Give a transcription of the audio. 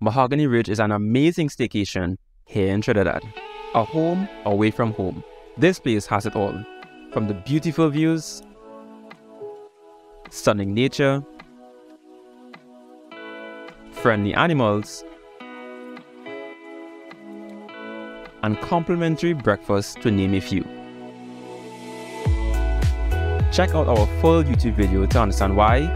Mahogany Ridge is an amazing staycation here in Trinidad. A home away from home. This place has it all. From the beautiful views, stunning nature, friendly animals, and complimentary breakfast to name a few. Check out our full YouTube video to understand why